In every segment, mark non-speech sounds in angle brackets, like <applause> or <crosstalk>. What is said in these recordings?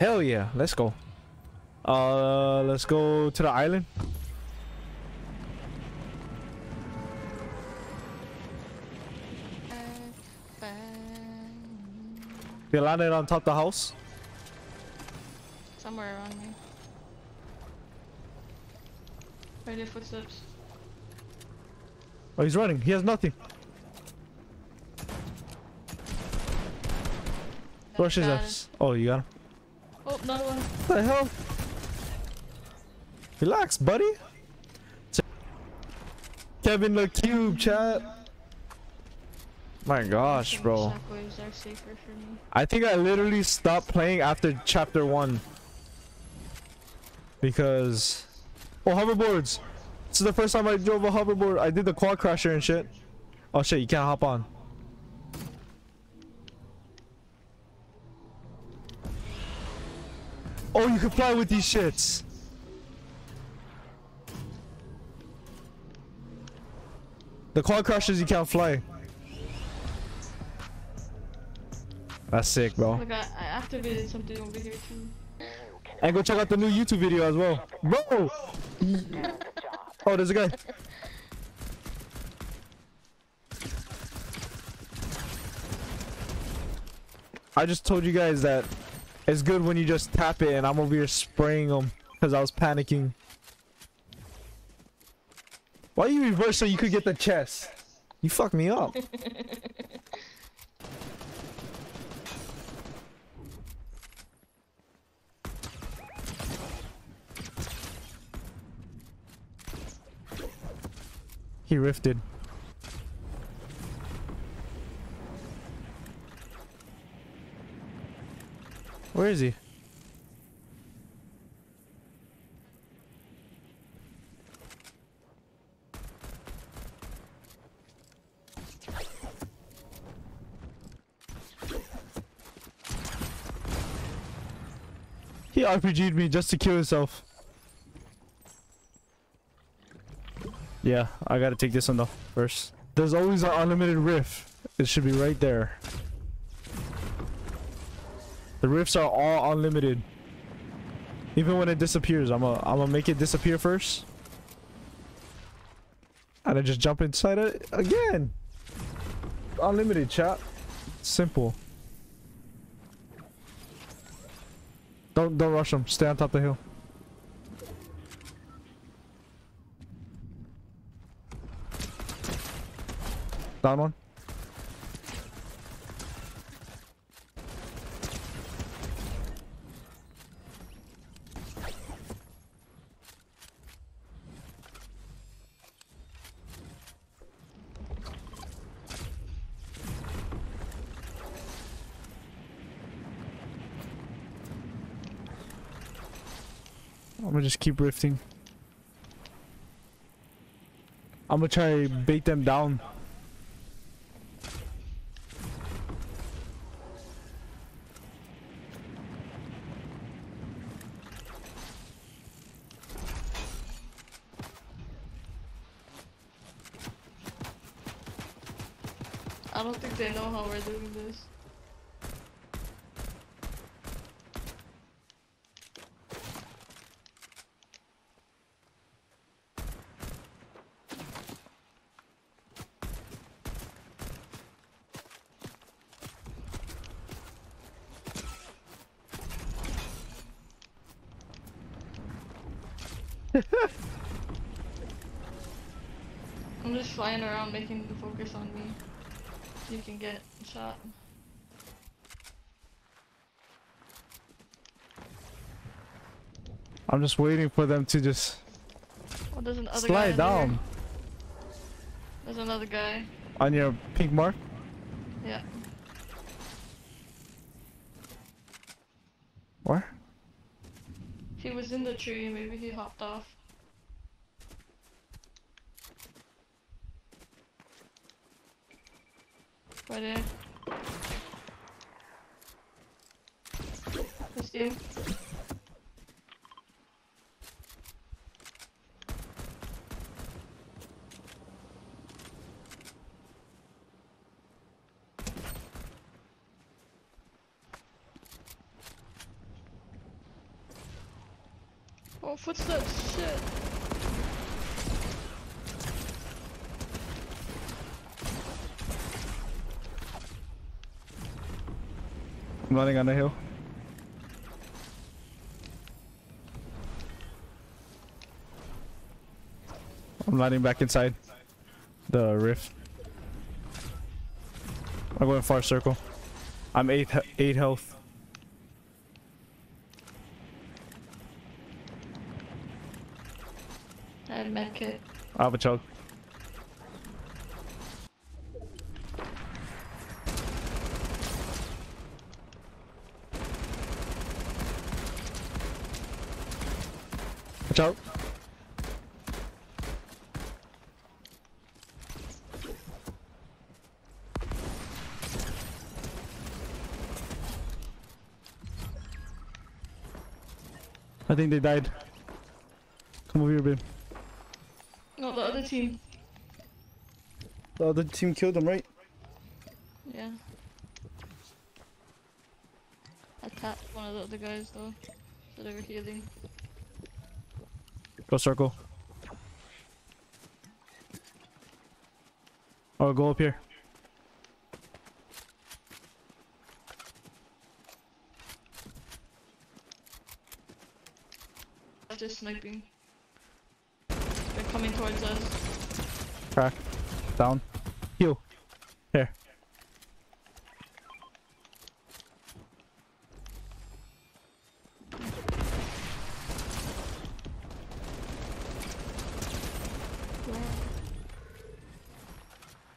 Hell yeah, let's go. Uh, let's go to the island. We landed on top of the house. Somewhere around me. Right there, footsteps. Oh, he's running. He has nothing. Rush his Got. Oh, you got him. Oh, another one. What the hell? Relax, buddy. Kevin the Cube, chat. My gosh, bro. I think I literally stopped playing after chapter one. Because... Oh, hoverboards! This is the first time I drove a hoverboard. I did the quad crasher and shit. Oh shit, you can't hop on. Oh, you can fly with these shits. The quad crashers you can't fly. That's sick, bro. Look, I, I activated something over here too. And go check out the new YouTube video as well. Bro! Oh, there's a guy. I just told you guys that it's good when you just tap it and I'm over here spraying them because I was panicking. Why you reverse so you could get the chest? You fucked me up. He rifted. Where is he? He RPG'd me just to kill himself. Yeah, I gotta take this one though first. There's always an unlimited rift. It should be right there. The rifts are all unlimited. Even when it disappears, I'm gonna I'm gonna make it disappear first. And then just jump inside it again. Unlimited chat. Simple. Don't don't rush them. Stay on top of the hill. Down one. I'm gonna just keep rifting. I'm gonna try bait them down. I don't think they know how we're doing this. <laughs> I'm just flying around making the focus on me. You can get shot. I'm just waiting for them to just Oh, there's another guy. slide in there. down There's another guy. on your pink mark. Yeah. Where? He was in the tree, maybe he hopped off. Right there. That's you. Oh, footsteps. Shit. I'm running on the hill. I'm landing back inside the rift. I'm going far circle. I'm eight eight health. I had a med kit. I have a chug. Watch out. I think they died. Come over here, babe. No, the other team. The other team killed him, right? Yeah. I tapped one of the other guys though. So they were healing. Go circle. Or go up here. They're just sniping. Coming towards us. Crack. Down. Heal. Here.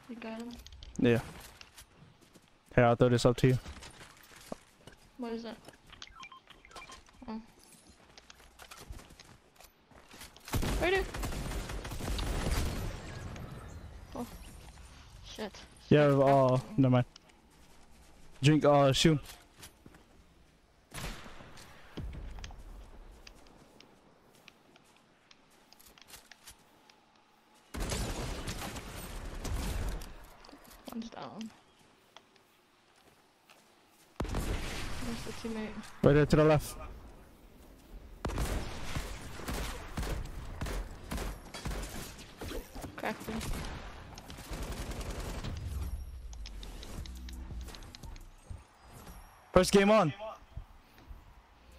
You got him? Yeah. Here, I'll throw this up to you. What is that? Oh. Right there. Oh. Shit. Yeah, uh, never mind. Drink, uh, shoot. One's down. Where's the teammate? Right there to the left. Cracked him. First game on.